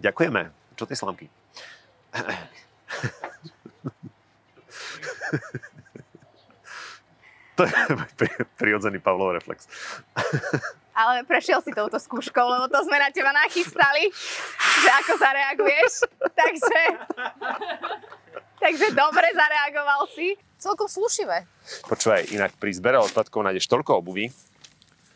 Ďakujeme. Čo tie slamky? to je prirodzený Pavlov reflex. Ale prešiel si touto skúškou, lebo to sme na teba nachystali, že ako zareaguješ. Takže, takže dobre zareagoval si. Celkom slušivé. Počúvaj, inak pri zbere odpadkov nájdeš toľko obuví,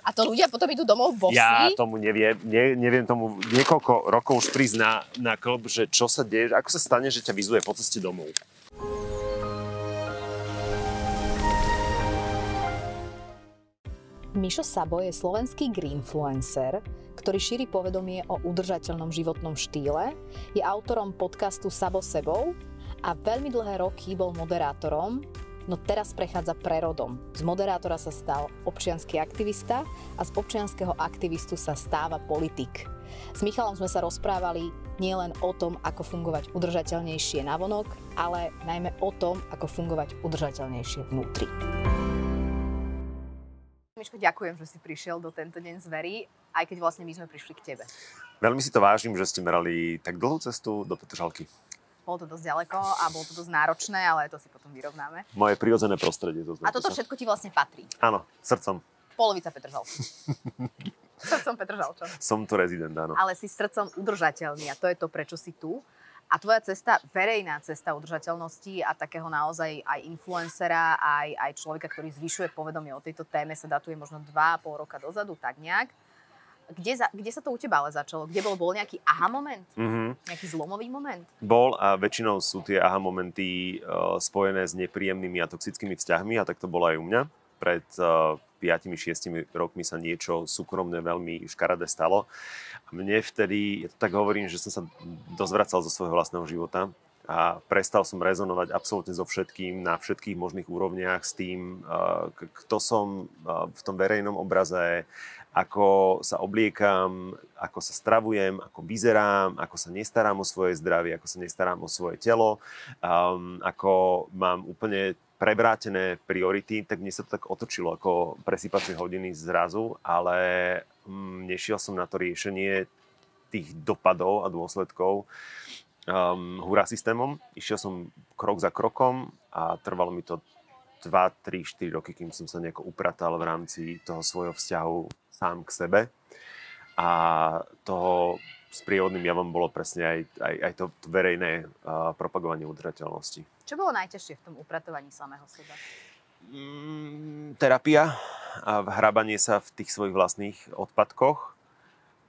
a to ľudia potom idú domov bosí? Ja tomu neviem, ne, neviem tomu niekoľko rokov už prísť na, na klub, že čo sa deje, ako sa stane, že ťa vyzuje po ceste domov. Mišo Sabo je slovenský greenfluencer, ktorý šíri povedomie o udržateľnom životnom štýle, je autorom podcastu Sabo sebou a veľmi dlhé roky bol moderátorom no teraz prechádza prerodom. Z moderátora sa stal občianský aktivista a z občianského aktivistu sa stáva politik. S Michalom sme sa rozprávali nielen o tom, ako fungovať udržateľnejšie navonok, ale najmä o tom, ako fungovať udržateľnejšie vnútri. Miško, ďakujem, že si prišiel do tento deň zverí, aj keď vlastne my sme prišli k tebe. Veľmi si to vážim, že ste merali tak dlhú cestu do Petržalky bolo to dosť ďaleko a bolo to dosť náročné, ale to si potom vyrovnáme. Moje prirodzené prostredie. To a toto všetko ti vlastne patrí? Áno, srdcom. Polovica Petržal. srdcom čo? Som tu rezident, áno. Ale si srdcom udržateľný a to je to, prečo si tu. A tvoja cesta, verejná cesta udržateľnosti a takého naozaj aj influencera, aj, aj človeka, ktorý zvyšuje povedomie o tejto téme, sa datuje možno 2,5 roka dozadu, tak nejak kde, za, kde sa to u teba ale začalo? Kde bol, bol nejaký aha moment? Mm-hmm. Nejaký zlomový moment? Bol a väčšinou sú tie aha momenty uh, spojené s nepríjemnými a toxickými vzťahmi a tak to bolo aj u mňa. Pred uh, 5-6 rokmi sa niečo súkromne veľmi škaredé stalo. A mne vtedy, ja to tak hovorím, že som sa dosť vracal zo svojho vlastného života a prestal som rezonovať absolútne so všetkým na všetkých možných úrovniach s tým, kto som v tom verejnom obraze, ako sa obliekam, ako sa stravujem, ako vyzerám, ako sa nestarám o svoje zdravie, ako sa nestarám o svoje telo, um, ako mám úplne prevrátené priority, tak mne sa to tak otočilo ako presýpacie hodiny zrazu, ale um, nešiel som na to riešenie tých dopadov a dôsledkov um, hurá systémom. Išiel som krok za krokom a trvalo mi to 2, 3, 4 roky, kým som sa nejako upratal v rámci toho svojho vzťahu sám k sebe. A toho s prírodným javom bolo presne aj, aj, aj to verejné uh, propagovanie udržateľnosti. Čo bolo najťažšie v tom upratovaní samého seba? Mm, terapia a hrabanie sa v tých svojich vlastných odpadkoch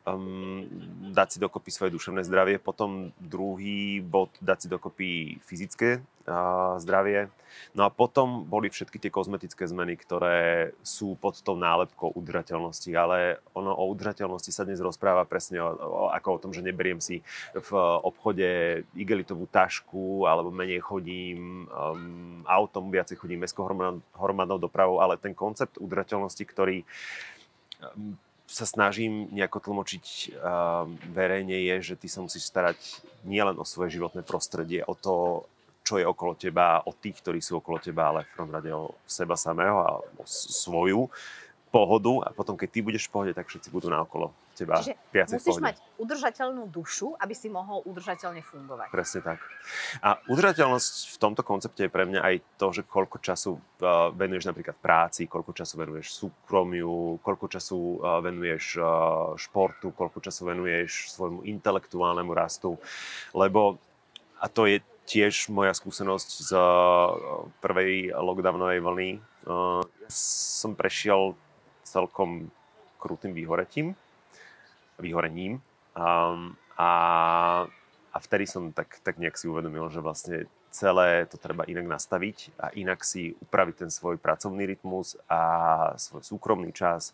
um, dať si dokopy svoje duševné zdravie. Potom druhý bod dať si dokopy fyzické uh, zdravie. No a potom boli všetky tie kozmetické zmeny, ktoré sú pod tou nálepkou udržateľnosti. Ale ono o udržateľnosti sa dnes rozpráva presne o, o, ako o tom, že neberiem si v obchode igelitovú tašku alebo menej chodím um, autom, viacej chodím mestskou hromadnou dopravou, ale ten koncept udržateľnosti, ktorý um, sa snažím nejako tlmočiť uh, verejne je, že ty sa musíš starať nielen o svoje životné prostredie, o to, čo je okolo teba, o tých, ktorí sú okolo teba, ale v prvom rade o seba samého a o svoju pohodu a potom, keď ty budeš v pohode, tak všetci budú naokolo teba Čiže viacej musíš mať udržateľnú dušu, aby si mohol udržateľne fungovať. Presne tak. A udržateľnosť v tomto koncepte je pre mňa aj to, že koľko času uh, venuješ napríklad práci, koľko času venuješ súkromiu, koľko času uh, venuješ uh, športu, koľko času venuješ svojmu intelektuálnemu rastu. Lebo, a to je tiež moja skúsenosť z prvej lockdownovej vlny, ja som prešiel celkom krutým vyhoretím, vyhorením. Um, a, a vtedy som tak, tak nejak si uvedomil, že vlastne celé to treba inak nastaviť a inak si upraviť ten svoj pracovný rytmus a svoj súkromný čas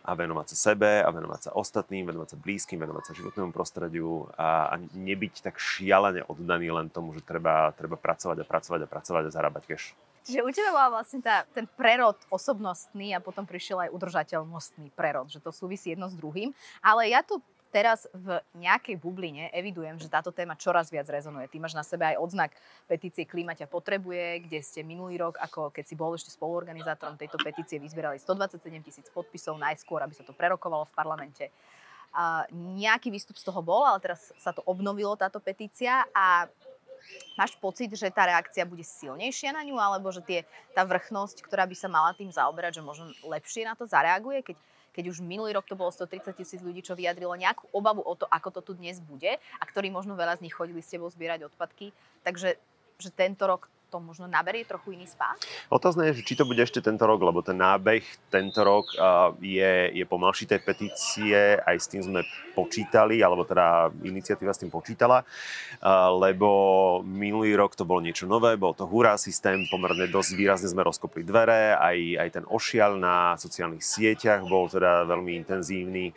a venovať sa sebe a venovať sa ostatným, venovať sa blízkym, venovať sa životnému prostrediu a, a nebyť tak šialene oddaný len tomu, že treba, treba pracovať a pracovať a pracovať a zarábať cash. Čiže u teba bola vlastne tá, ten prerod osobnostný a potom prišiel aj udržateľnostný prerod, že to súvisí jedno s druhým. Ale ja tu teraz v nejakej bubline evidujem, že táto téma čoraz viac rezonuje. Ty máš na sebe aj odznak petície Klíma ťa potrebuje, kde ste minulý rok, ako keď si bol ešte spoluorganizátorom tejto petície, vyzbierali 127 tisíc podpisov najskôr, aby sa to prerokovalo v parlamente. A nejaký výstup z toho bol, ale teraz sa to obnovilo, táto petícia a Máš pocit, že tá reakcia bude silnejšia na ňu, alebo že tie, tá vrchnosť, ktorá by sa mala tým zaoberať, že možno lepšie na to zareaguje, keď, keď už minulý rok to bolo 130 tisíc ľudí, čo vyjadrilo nejakú obavu o to, ako to tu dnes bude a ktorí možno veľa z nich chodili s tebou zbierať odpadky. Takže že tento rok to možno naberie trochu iný spát? Otázne je, či to bude ešte tento rok, lebo ten nábeh tento rok je, je pomalší tej petície, aj s tým sme počítali, alebo teda iniciatíva s tým počítala, lebo minulý rok to bolo niečo nové, bol to hurá systém, pomerne dosť výrazne sme rozkopli dvere, aj, aj ten ošial na sociálnych sieťach bol teda veľmi intenzívny.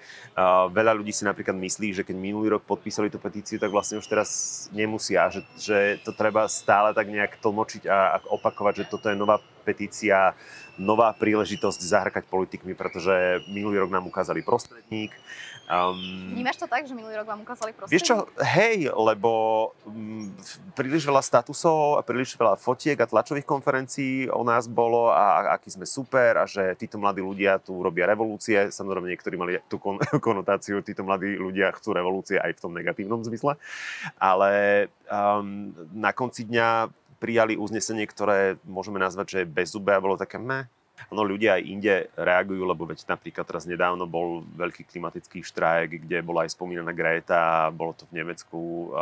Veľa ľudí si napríklad myslí, že keď minulý rok podpísali tú petíciu, tak vlastne už teraz nemusia, že, že to treba stále tak nejak tlmočiť tlmočiť a, opakovať, že toto je nová petícia, nová príležitosť zahrkať politikmi, pretože minulý rok nám ukázali prostredník. Um, Vnímaš to tak, že minulý rok vám ukázali prostredník? Vieš čo, hej, lebo um, príliš veľa statusov a príliš veľa fotiek a tlačových konferencií o nás bolo a, a aký sme super a že títo mladí ľudia tu robia revolúcie. Samozrejme, niektorí mali tú kon- konotáciu, títo mladí ľudia chcú revolúcie aj v tom negatívnom zmysle. Ale um, na konci dňa prijali uznesenie, ktoré môžeme nazvať, že je bez zube a bolo také meh. Ono ľudia aj inde reagujú, lebo veď napríklad teraz nedávno bol veľký klimatický štrajk, kde bola aj spomínaná Greta, bolo to v Nemecku,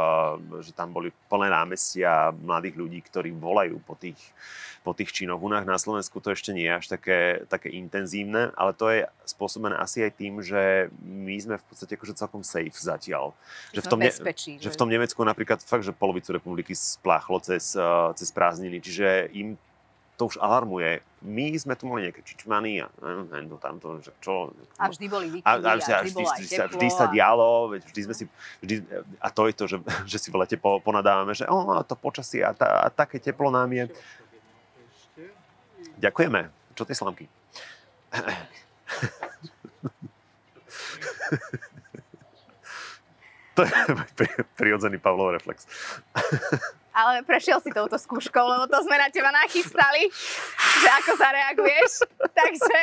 že tam boli plné námestia mladých ľudí, ktorí volajú po tých, po tých činoch. U nás na Slovensku to ešte nie je až také, také intenzívne, ale to je spôsobené asi aj tým, že my sme v podstate akože celkom safe zatiaľ. Že v, tom bezpečí, že... že v tom Nemecku napríklad fakt, že polovicu republiky spláchlo cez, cez prázdniny, čiže im to už alarmuje. My sme tu mali nejaké čičmany a to tamto, že čo. A vždy boli výkyvy, a, a, vždy, a vždy, vždy, vždy, sa, vždy sa dialo, vždy sme si, vždy, a to je to, že, že si v lete po, ponadávame, že oh, to počasie a, tá, a také teplo nám je. Ďakujeme. Čo tie slamky? to je prirodzený Pavlov reflex ale prešiel si touto skúškou, lebo to sme na teba nachystali, že ako zareaguješ. Takže,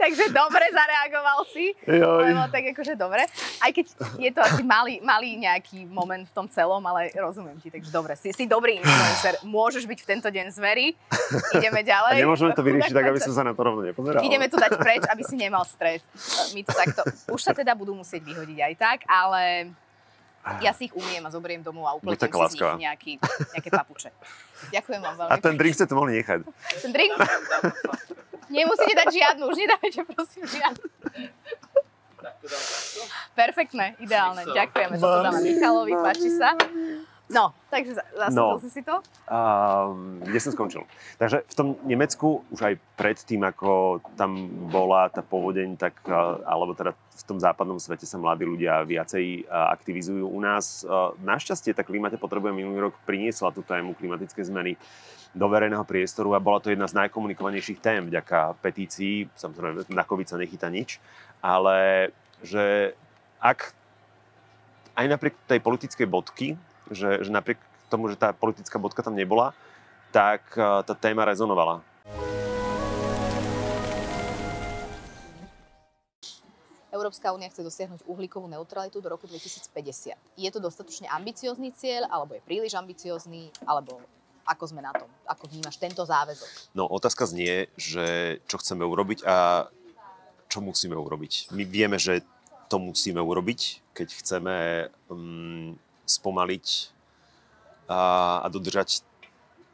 takže dobre zareagoval si. Joj. Lebo tak akože dobre. Aj keď je to asi malý, malý nejaký moment v tom celom, ale rozumiem ti. Takže dobre, si, si dobrý influencer. Môžeš byť v tento deň zveri. Ideme ďalej. A nemôžeme to vyriešiť tak, aby som sa na to rovno nepozeral. Ideme to dať preč, aby si nemal stres. My to takto, už sa teda budú musieť vyhodiť aj tak, ale ja si ich umiem a zoberiem domov a upletiem si z nich nejaký, nejaké papuče. Ďakujem vám veľmi. A ten drink ste to mohli nechať. Ten drink? Nemusíte dať žiadnu, už nedávajte prosím žiadnu. Perfektné, ideálne. Ďakujeme. Toto dáme Michalovi, páči sa. No, takže zastavil no, si to? Uh, kde som skončil? Takže v tom Nemecku už aj predtým, ako tam bola tá povodeň, tak, uh, alebo teda v tom západnom svete sa mladí ľudia viacej uh, aktivizujú u nás. Uh, našťastie tá klimate potrebuje minulý rok priniesla tú tému klimatické zmeny do verejného priestoru a bola to jedna z najkomunikovanejších tém vďaka petícii. Samozrejme, na COVID sa nechytá nič, ale že ak aj napriek tej politickej bodky, že, že napriek tomu, že tá politická bodka tam nebola, tak eh, tá téma rezonovala. Európska únia chce dosiahnuť uhlíkovú neutralitu do roku 2050. Je to dostatočne ambiciózny cieľ, alebo je príliš ambiciózny, alebo ako sme na tom? Ako vnímaš tento záväzok? No, otázka znie, že čo chceme urobiť a čo musíme urobiť. My vieme, že to musíme urobiť, keď chceme um, spomaliť a, a dodržať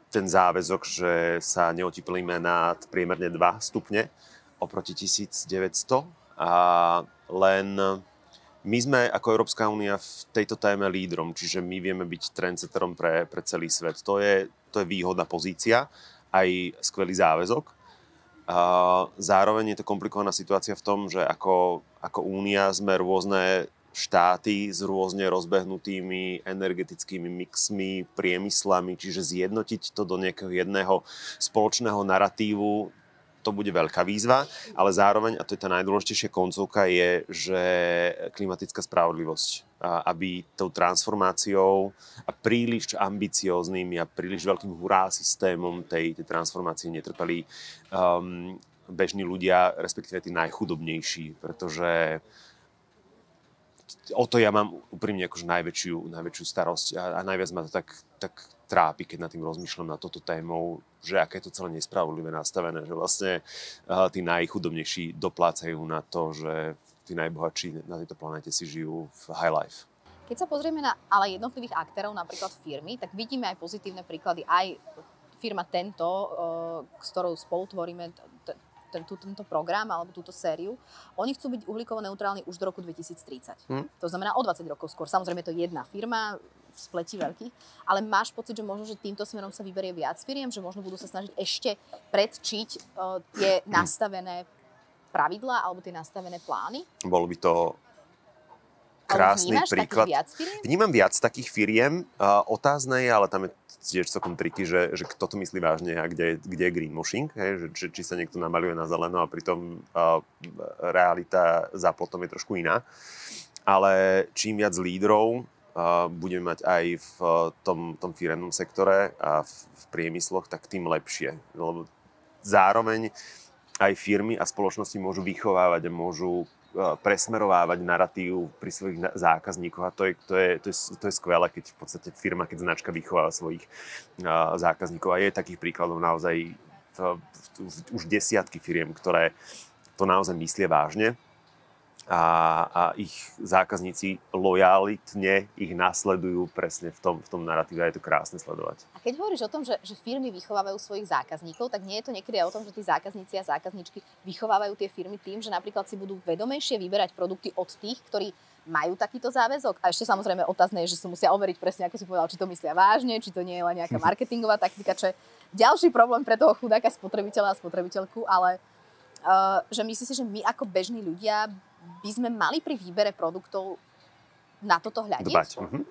ten záväzok, že sa neoteplíme nad priemerne 2 stupne oproti 1900. A len my sme ako Európska únia v tejto téme lídrom, čiže my vieme byť trendsetterom pre, pre celý svet. To je, to je výhodná pozícia, aj skvelý záväzok. A zároveň je to komplikovaná situácia v tom, že ako, ako únia sme rôzne štáty s rôzne rozbehnutými energetickými mixmi, priemyslami, čiže zjednotiť to do nejakého jedného spoločného narratívu, to bude veľká výzva, ale zároveň, a to je tá najdôležitejšia koncovka, je, že klimatická spravodlivosť, aby tou transformáciou a príliš ambicióznym a príliš veľkým hurá systémom tej, tej transformácie netrpeli um, bežní ľudia, respektíve tí najchudobnejší, pretože o to ja mám úprimne akože najväčšiu, najväčšiu starosť a, a najviac ma to tak, tak trápi, keď nad tým rozmýšľam na toto témou, že aké je to celé nespravodlivé nastavené, že vlastne uh, tí najchudobnejší doplácajú na to, že tí najbohatší na tejto planete si žijú v high life. Keď sa pozrieme na ale jednotlivých aktérov, napríklad firmy, tak vidíme aj pozitívne príklady. Aj firma Tento, s ktorou spolutvoríme ten, tento program alebo túto sériu, oni chcú byť uhlíkovo neutrálni už do roku 2030. Hmm. To znamená o 20 rokov skôr. Samozrejme je to jedna firma, v spleti veľkých, ale máš pocit, že možno, že týmto smerom sa vyberie viac firiem, že možno budú sa snažiť ešte predčiť uh, tie nastavené pravidlá alebo tie nastavené plány? Bolo by to krásny príklad. Viac Vnímam viac takých firiem. Uh, otázne je, ale tam je tiež celkom triky, že, že kto to myslí vážne a kde, kde je greenwashing, hej, že, či, či sa niekto namaluje na zeleno a pritom uh, realita za potom je trošku iná. Ale čím viac lídrov uh, budeme mať aj v tom, tom firemnom sektore a v, v priemysloch, tak tým lepšie. Lebo zároveň aj firmy a spoločnosti môžu vychovávať a môžu presmerovávať narratív pri svojich zákazníkoch a to je, to je, to je, to je skvelé, keď v podstate firma, keď značka vychováva svojich zákazníkov. A je takých príkladov naozaj už desiatky firiem, ktoré to naozaj myslia vážne a, a ich zákazníci lojalitne ich nasledujú presne v tom, v tom narratíve a je to krásne sledovať. A keď hovoríš o tom, že, že firmy vychovávajú svojich zákazníkov, tak nie je to niekedy o tom, že tí zákazníci a zákazničky vychovávajú tie firmy tým, že napríklad si budú vedomejšie vyberať produkty od tých, ktorí majú takýto záväzok. A ešte samozrejme otázne je, že si musia overiť presne, ako si povedal, či to myslia vážne, či to nie je len nejaká marketingová taktika, čo je ďalší problém pre toho chudáka spotrebiteľa a spotrebiteľku, ale uh, že myslíš si, že my ako bežní ľudia by sme mali pri výbere produktov na toto hľadiť? Dbať. Uh-huh.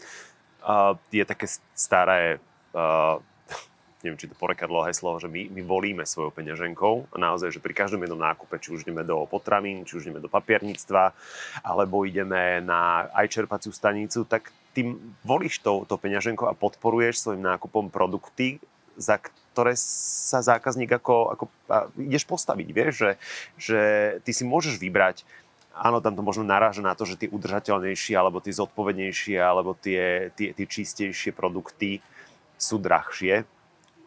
Uh, je také staré, uh, neviem, či to porekadlo heslo, že my, my volíme svojou peňaženkou. Naozaj, že pri každom jednom nákupe, či už ideme do potravín, či už ideme do papierníctva, alebo ideme na aj čerpaciu stanicu, tak tým volíš to, to peňaženkou a podporuješ svojim nákupom produkty, za ktoré sa zákazník ako, ako ideš postaviť. Vieš, že, že ty si môžeš vybrať áno, tam to možno naráža na to, že tie udržateľnejšie, alebo tie zodpovednejšie, alebo tie, tie, tie čistejšie produkty sú drahšie.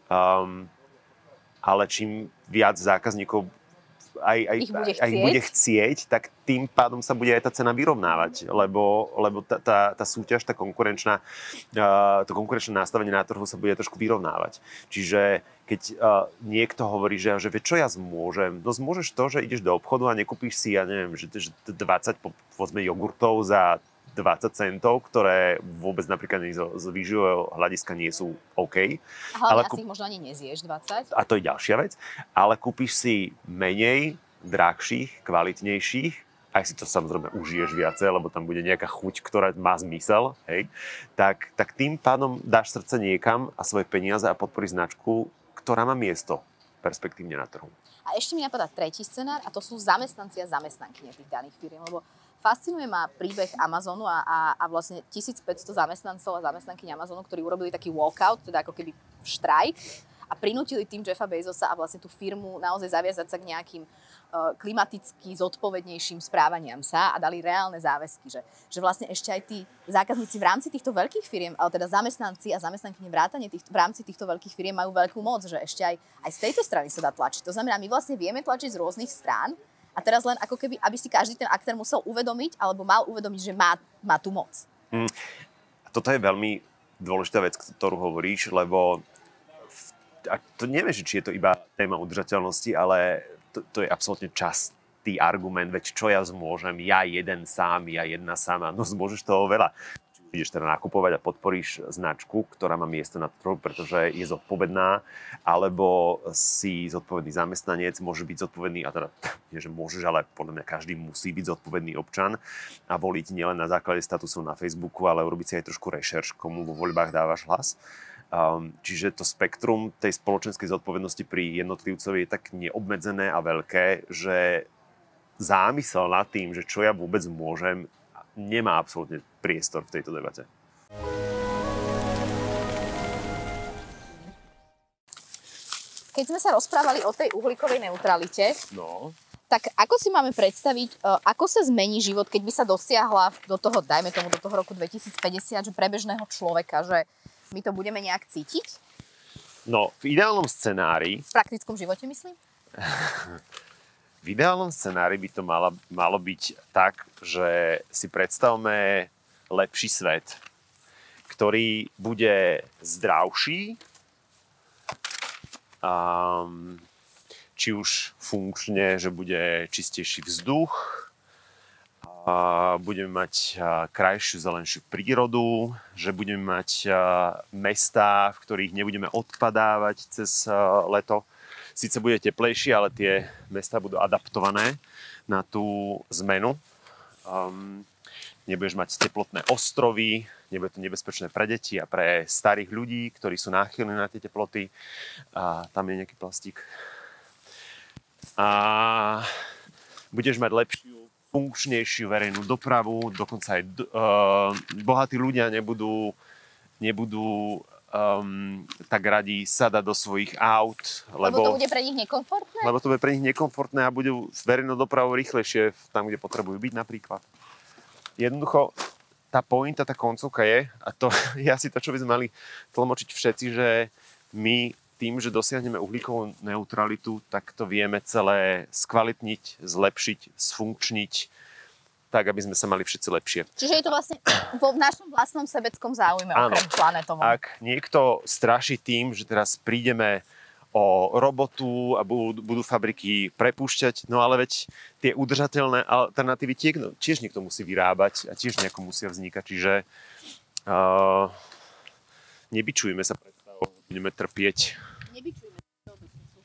Um, ale čím viac zákazníkov aj, aj, ich bude aj bude chcieť, tak tým pádom sa bude aj tá cena vyrovnávať, lebo, lebo tá, tá, tá súťaž, tá konkurenčná, uh, to konkurenčné nastavenie na trhu sa bude trošku vyrovnávať. Čiže keď uh, niekto hovorí, že, že čo ja zmôžem, no zmôžeš to, že ideš do obchodu a nekúpíš si, ja neviem, že, že 20 povedzme jogurtov za 20 centov, ktoré vôbec napríklad z, z výživového hľadiska nie sú OK. A ale asi kúp... možno ani nezieš 20. A to je ďalšia vec. Ale kúpiš si menej, drahších, kvalitnejších, aj si to samozrejme užiješ viacej, lebo tam bude nejaká chuť, ktorá má zmysel, hej, tak, tak tým pádom dáš srdce niekam a svoje peniaze a podporíš značku, ktorá má miesto perspektívne na trhu. A ešte mi napadá tretí scenár a to sú zamestnanci a zamestnanky tých daných firiem, lebo Fascinuje ma príbeh Amazonu a, a, a vlastne 1500 zamestnancov a zamestnanky Amazonu, ktorí urobili taký walkout, teda ako keby štrajk a prinútili tým Jeffa Bezosa a vlastne tú firmu naozaj zaviazať sa k nejakým uh, klimaticky zodpovednejším správaniam sa a dali reálne záväzky, že, že vlastne ešte aj tí zákazníci v rámci týchto veľkých firiem, ale teda zamestnanci a zamestnanky vrátane tých, v rámci týchto veľkých firiem majú veľkú moc, že ešte aj, aj z tejto strany sa dá tlačiť. To znamená, my vlastne vieme tlačiť z rôznych strán, a teraz len ako keby, aby si každý ten aktér musel uvedomiť, alebo mal uvedomiť, že má, má tú moc. Mm. Toto je veľmi dôležitá vec, ktorú hovoríš, lebo a to neviem, či je to iba téma udržateľnosti, ale to, to je absolútne častý argument, veď čo ja zmôžem, ja jeden sám, ja jedna sama, no zmôžeš toho veľa ideš teda nakupovať a podporíš značku, ktorá má miesto na trhu, pretože je zodpovedná, alebo si zodpovedný zamestnanec, môže byť zodpovedný, a teda nie, že môžeš, ale podľa mňa každý musí byť zodpovedný občan a voliť nielen na základe statusu na Facebooku, ale urobiť si aj trošku rešerš, komu vo voľbách dávaš hlas. Um, čiže to spektrum tej spoločenskej zodpovednosti pri jednotlivcovi je tak neobmedzené a veľké, že zámysel nad tým, že čo ja vôbec môžem, nemá absolútne priestor v tejto debate. Keď sme sa rozprávali o tej uhlíkovej neutralite, no. tak ako si máme predstaviť, e, ako sa zmení život, keď by sa dosiahla do toho, dajme tomu, do toho roku 2050, že pre bežného človeka, že my to budeme nejak cítiť? No, v ideálnom scenári... V praktickom živote, myslím? v ideálnom scenári by to malo, malo byť tak, že si predstavme lepší svet, ktorý bude zdravší, um, či už funkčne, že bude čistejší vzduch, a budeme mať krajšiu, zelenšiu prírodu, že budeme mať mestá, v ktorých nebudeme odpadávať cez leto. Sice bude teplejšie, ale tie mesta budú adaptované na tú zmenu. Um, nebudeš mať teplotné ostrovy, nebude to nebezpečné pre deti a pre starých ľudí, ktorí sú náchylní na tie teploty. A tam je nejaký plastík. A budeš mať lepšiu funkčnejšiu verejnú dopravu, dokonca aj uh, bohatí ľudia nebudú, nebudú um, tak radi sadať do svojich aut. Lebo, lebo to bude pre nich nekomfortné? Lebo to bude pre nich nekomfortné a budú s verejnou dopravou rýchlejšie tam, kde potrebujú byť napríklad. Jednoducho, tá pointa, tá koncovka je, a to je asi to, čo by sme mali tlmočiť všetci, že my tým, že dosiahneme uhlíkovú neutralitu, tak to vieme celé skvalitniť, zlepšiť, sfunkčniť, tak, aby sme sa mali všetci lepšie. Čiže je to vlastne vo našom vlastnom sebeckom záujme, Áno. okrem planetovom. Ak niekto straší tým, že teraz prídeme o robotu a budú, budú fabriky prepúšťať, no ale veď tie udržateľné alternatívy tiež, no, tiež niekto musí vyrábať a tiež nejako musia vznikať, čiže uh, nebyčujme sa predstavou, budeme trpieť nebyčujme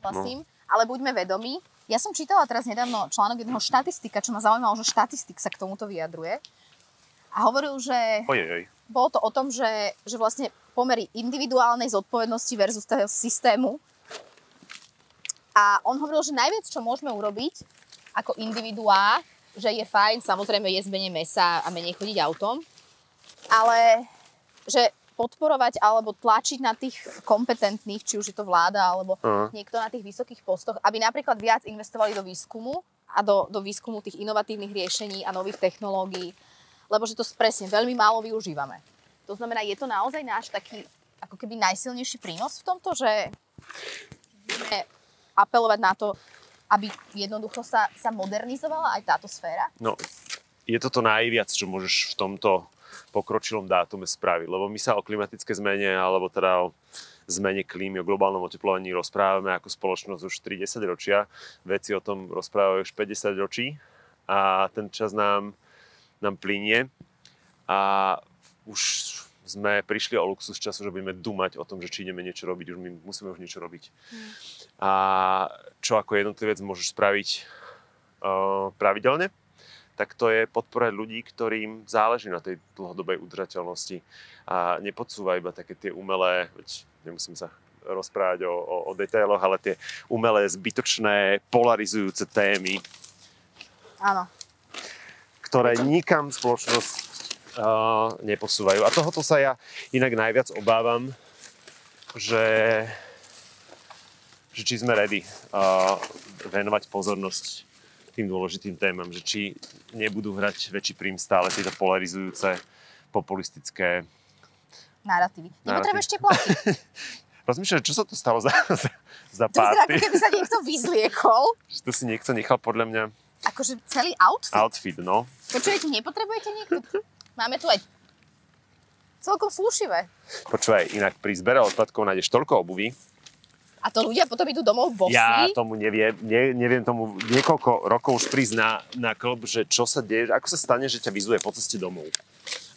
súhlasím, no. ale buďme vedomí. Ja som čítala teraz nedávno článok jedného štatistika, čo ma zaujímalo, že štatistik sa k tomuto vyjadruje. A hovoril, že Ojej. bolo to o tom, že, že vlastne pomery individuálnej zodpovednosti versus toho systému. A on hovoril, že najviac, čo môžeme urobiť ako individuá, že je fajn samozrejme jesť menej mesa a menej chodiť autom, ale že podporovať alebo tlačiť na tých kompetentných, či už je to vláda alebo uh-huh. niekto na tých vysokých postoch, aby napríklad viac investovali do výskumu a do, do výskumu tých inovatívnych riešení a nových technológií, lebo že to presne veľmi málo využívame. To znamená, je to naozaj náš taký ako keby najsilnejší prínos v tomto, že budeme apelovať na to, aby jednoducho sa, sa modernizovala aj táto sféra? No, je to to najviac, čo môžeš v tomto pokročilom dátume spraviť. Lebo my sa o klimatické zmene, alebo teda o zmene klímy, o globálnom oteplovaní rozprávame ako spoločnosť už 30 ročia. Veci o tom rozprávajú už 50 ročí a ten čas nám, nám plinie a už sme prišli o luxus času, že budeme dumať o tom, že či ideme niečo robiť, už my musíme už niečo robiť. Mm. A čo ako jednotlivec môžeš spraviť uh, pravidelne? Tak to je podporať ľudí, ktorým záleží na tej dlhodobej udržateľnosti a nepodsúva iba také tie umelé, veď nemusím sa rozprávať o, o, o detailoch, ale tie umelé, zbytočné, polarizujúce témy. Áno. Ktoré nikam spoločnosť uh, neposúvajú. A tohoto sa ja inak najviac obávam, že, že či sme ready uh, venovať pozornosť tým dôležitým témam, že či nebudú hrať väčší prím stále tieto polarizujúce, populistické narratívy. Nepotrebuješ ešte platy. Rozmýšľam, čo sa tu stalo za, za, za to párty. To keby sa niekto vyzliekol. Že to si niekto nechal podľa mňa... Akože celý outfit? Outfit, no. Počujete, nepotrebujete niekto? Máme tu aj celkom slušivé. Počúvaj, inak pri zbere odpadkov nájdeš toľko obuví, a to ľudia potom idú domov bosí? Ja tomu neviem, ne, neviem tomu niekoľko rokov už prísť na, na klb, že čo sa deje, ako sa stane, že ťa vyzuje po ceste domov.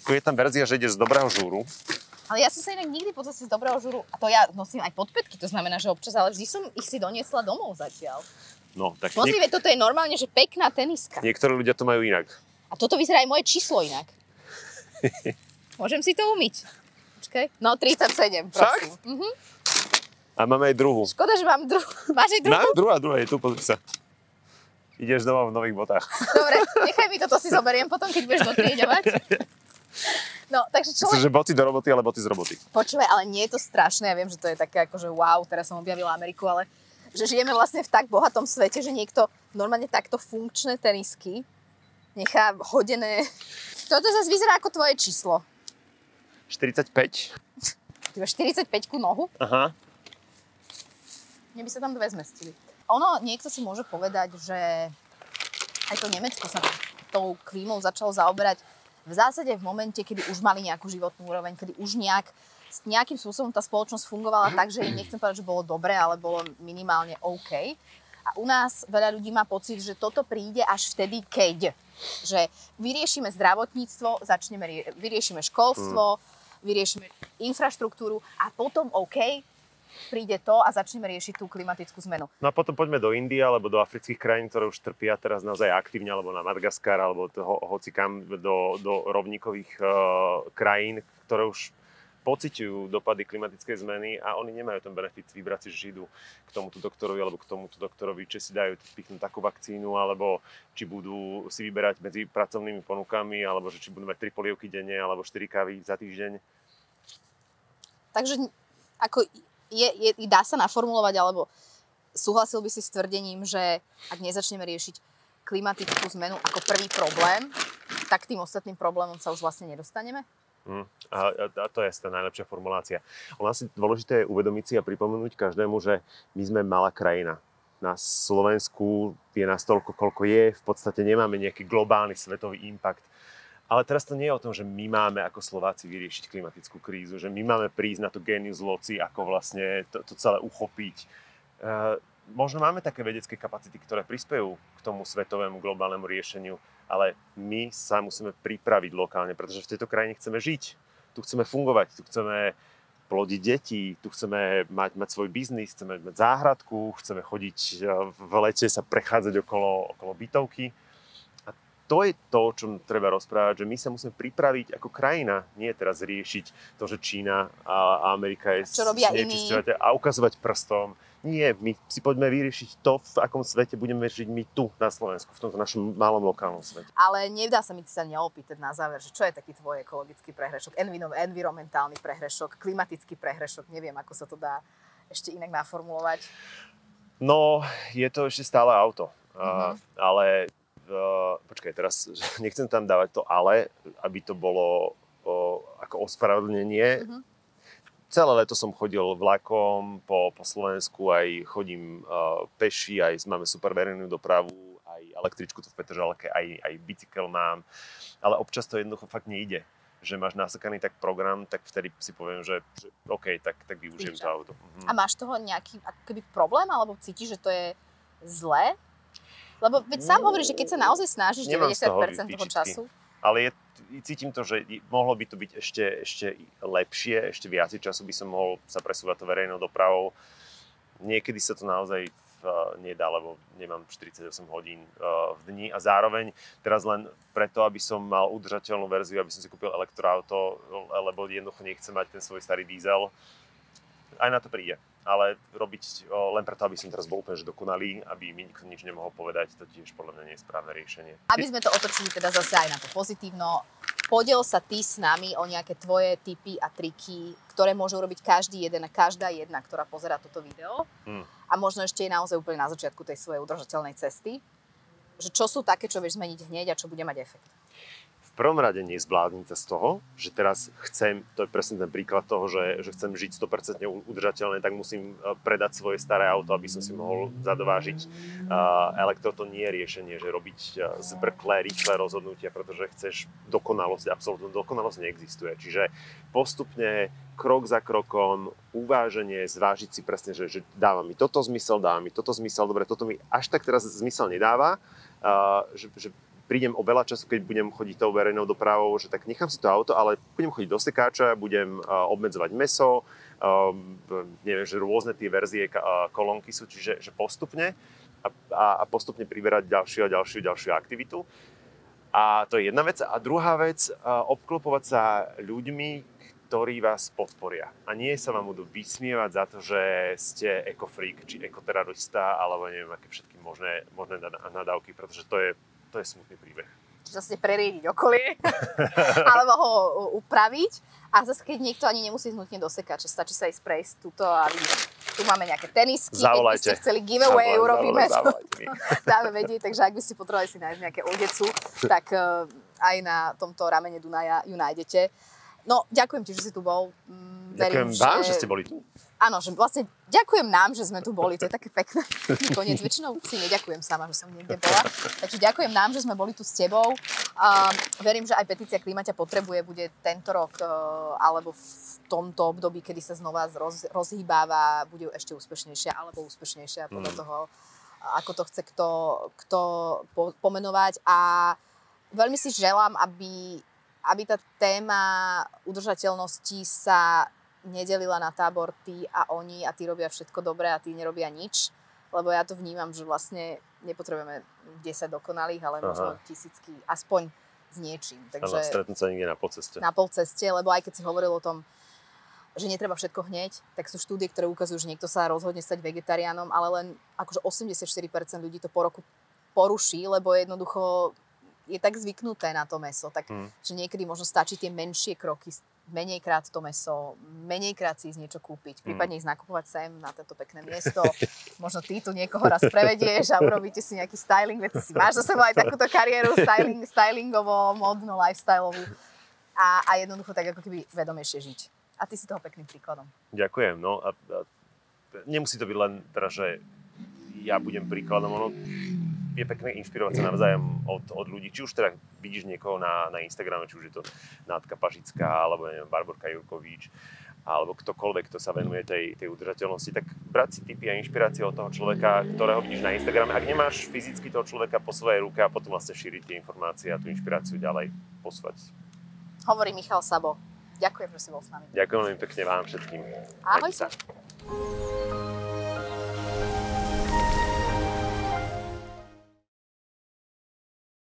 Ako je tam verzia, že ideš z dobrého žúru. Ale ja som sa inak nikdy po ceste z dobrého žúru, a to ja nosím aj podpätky, to znamená, že občas, ale vždy som ich si doniesla domov zatiaľ. No, tak Pozri, niek- toto je normálne, že pekná teniska. Niektorí ľudia to majú inak. A toto vyzerá aj moje číslo inak. Môžem si to umyť. Počkaj. No, 37, prosím. Fakt? Mhm. A máme aj druhú. Škoda, že mám druhú. Máš aj druhú? No, druhá, druhá, je tu, pozri sa. Ideš doma v nových botách. Dobre, nechaj mi toto si zoberiem potom, keď budeš dotriedovať. No, takže čo... Myslím, že boty do roboty, ale boty z roboty. Počúvaj, ale nie je to strašné, ja viem, že to je také ako, že wow, teraz som objavila Ameriku, ale že žijeme vlastne v tak bohatom svete, že niekto normálne takto funkčné tenisky nechá hodené. Toto zase vyzerá ako tvoje číslo. 45. Ty máš 45 nohu? Aha. Mne by sa tam dve zmestili. Ono, niekto si môže povedať, že aj to Nemecko sa tou klímou začalo zaoberať v zásade v momente, kedy už mali nejakú životnú úroveň, kedy už nejak nejakým spôsobom tá spoločnosť fungovala tak, že nechcem povedať, že bolo dobre, ale bolo minimálne OK. A u nás veľa ľudí má pocit, že toto príde až vtedy, keď. Že vyriešime zdravotníctvo, začneme, vyriešime školstvo, vyriešime infraštruktúru a potom OK, príde to a začneme riešiť tú klimatickú zmenu. No a potom poďme do Indie alebo do afrických krajín, ktoré už trpia teraz naozaj aktívne, alebo na Madagaskar, alebo toho, hoci kam do, do rovníkových uh, krajín, ktoré už pociťujú dopady klimatickej zmeny a oni nemajú ten benefit vybrať si, že idú k tomuto doktorovi alebo k tomuto doktorovi, či si dajú pichnúť takú vakcínu, alebo či budú si vyberať medzi pracovnými ponukami, alebo že či budú mať 3 polievky denne, alebo 4 kávy za týždeň. Takže ako je, je, dá sa naformulovať, alebo súhlasil by si s tvrdením, že ak nezačneme riešiť klimatickú zmenu ako prvý problém, tak tým ostatným problémom sa už vlastne nedostaneme? Mm, a, a to je tá najlepšia formulácia. Ono asi dôležité je uvedomiť si a pripomenúť každému, že my sme malá krajina. Na Slovensku je nás toľko, koľko je. V podstate nemáme nejaký globálny svetový impact. Ale teraz to nie je o tom, že my máme ako Slováci vyriešiť klimatickú krízu, že my máme prísť na to genius loci, ako vlastne to, to celé uchopiť. Uh, možno máme také vedecké kapacity, ktoré prispejú k tomu svetovému globálnemu riešeniu, ale my sa musíme pripraviť lokálne, pretože v tejto krajine chceme žiť. Tu chceme fungovať, tu chceme plodiť deti, tu chceme mať, mať svoj biznis, chceme mať záhradku, chceme chodiť e, v lete sa prechádzať okolo, okolo bytovky. To je to, o čom treba rozprávať, že my sa musíme pripraviť ako krajina, nie teraz riešiť to, že Čína a Amerika je iní. a ukazovať prstom nie, my si poďme vyriešiť to, v akom svete budeme žiť my tu na Slovensku, v tomto našom malom lokálnom svete. Ale nedá sa mi sa neopýtať na záver, že čo je taký tvoj ekologický prehrešok, environmentálny prehrešok, klimatický prehrešok, neviem, ako sa to dá ešte inak naformulovať. No, je to ešte stále auto. Uh-huh. Uh, ale uh, počkaj, teraz nechcem tam dávať to ale, aby to bolo uh, ako ospravedlnenie. Uh-huh celé leto som chodil vlakom po, po Slovensku, aj chodím uh, peši, aj máme super verejnú dopravu, aj električku tu v Petržalke, aj, aj bicykel mám, ale občas to jednoducho fakt nejde že máš nasekaný tak program, tak vtedy si poviem, že, že OK, tak, tak využijem to auto. Mhm. A máš toho nejaký akoby problém, alebo cítiš, že to je zlé? Lebo veď sám hovoríš, že keď sa naozaj snažíš 90% toho času. Ale je, cítim to, že mohlo by to byť ešte, ešte lepšie, ešte viac času by som mohol sa presúvať to verejnou dopravou. Niekedy sa to naozaj nedá, lebo nemám 48 hodín v dni a zároveň teraz len preto, aby som mal udržateľnú verziu, aby som si kúpil elektroauto, lebo jednoducho nechcem mať ten svoj starý diesel, aj na to príde ale robiť o, len preto, aby som teraz bol úplne dokonalý, aby mi nikto nič nemohol povedať, to tiež podľa mňa nie je správne riešenie. Aby sme to otočili teda zase aj na to pozitívno, podiel sa ty s nami o nejaké tvoje tipy a triky, ktoré môže urobiť každý jeden a každá jedna, ktorá pozera toto video. Hmm. A možno ešte je naozaj úplne na začiatku tej svojej udržateľnej cesty. Že čo sú také, čo vieš zmeniť hneď a čo bude mať efekt prvom rade nezbláznite z toho, že teraz chcem, to je presne ten príklad toho, že, že chcem žiť 100% udržateľne, tak musím e, predať svoje staré auto, aby som si mohol zadovážiť. Uh, elektro to nie je riešenie, že robiť e, zbrklé, rýchle rozhodnutia, pretože chceš dokonalosť, absolútnu dokonalosť neexistuje. Čiže postupne, krok za krokom, uváženie, zvážiť si presne, že, že dáva mi toto zmysel, dáva mi toto zmysel, dobre, toto mi až tak teraz zmysel nedáva, uh, že, že prídem o veľa času, keď budem chodiť tou verejnou dopravou, že tak nechám si to auto, ale budem chodiť do sekáča, budem obmedzovať meso, neviem, že rôzne tie verzie kolónky sú, čiže že postupne a, a postupne priberať ďalšiu a ďalšiu, ďalšiu aktivitu. A to je jedna vec. A druhá vec, obklopovať sa ľuďmi, ktorí vás podporia. A nie sa vám budú vysmievať za to, že ste ekofreak či ekoterorista, alebo neviem, aké všetky možné, možné nadávky, pretože to je to je smutný príbeh. Čiže vlastne preriediť okolie, alebo ho upraviť. A zase, keď niekto ani nemusí nutne do sekača, stačí sa ísť prejsť túto a vidíš, tu máme nejaké tenisky, Zavolajte. keď by ste chceli giveaway, Zavolaj- urobíme zavolaj- dáme vedieť, takže ak by ste potrebovali si nájsť nejaké odecu, tak uh, aj na tomto ramene Dunaja ju nájdete. No, ďakujem ti, že si tu bol. Mm, Ďakujem vám, že ste boli tu. Áno, že vlastne ďakujem nám, že sme tu boli, to je také pekné. Koniec, väčšinou si neďakujem sama, že som niekde bola. Takže ďakujem nám, že sme boli tu s tebou. Um, verím, že aj petícia Klíma ťa potrebuje, bude tento rok uh, alebo v tomto období, kedy sa znova roz, rozhýbáva, bude ešte úspešnejšia alebo úspešnejšia podľa Mm. toho, ako to chce kto, kto po, pomenovať. A veľmi si želám, aby, aby tá téma udržateľnosti sa nedelila na tábor ty a oni a tí robia všetko dobré a tí nerobia nič. Lebo ja to vnímam, že vlastne nepotrebujeme 10 dokonalých, ale Aha. možno tisícky, aspoň s niečím. Takže stretnúť sa niekde na poceste. na pol ceste, lebo aj keď si hovoril o tom, že netreba všetko hneď, tak sú štúdie, ktoré ukazujú, že niekto sa rozhodne stať vegetariánom, ale len akože 84% ľudí to po roku poruší, lebo jednoducho je tak zvyknuté na to meso, tak Hm. že niekedy možno stačí tie menšie kroky, menejkrát to meso, menejkrát si ísť niečo kúpiť, prípadne ísť nakupovať sem na toto pekné miesto. Možno ty tu niekoho raz prevedieš a urobíte si nejaký styling, veď si máš za sebou aj takúto kariéru styling, stylingovo, modno, lifestyleovú a, a jednoducho tak ako keby vedomejšie žiť. A ty si toho pekným príkladom. Ďakujem. No a, a nemusí to byť len teda, že ja budem príkladom. Ono je pekné inšpirovať sa navzájom od, od ľudí. Či už teda vidíš niekoho na, na Instagrame, či už je to Nátka Pažická, alebo neviem, Barborka Jurkovič, alebo ktokoľvek, kto sa venuje tej, tej udržateľnosti, tak brať si tipy a inšpirácie od toho človeka, ktorého vidíš na Instagrame. Ak nemáš fyzicky toho človeka po svojej ruke a potom vlastne šíriť tie informácie a tú inšpiráciu ďalej posúvať. Hovorí Michal Sabo. Ďakujem, že si bol s nami. Ďakujem veľmi pekne vám všetkým. Ahoj. Majte sa.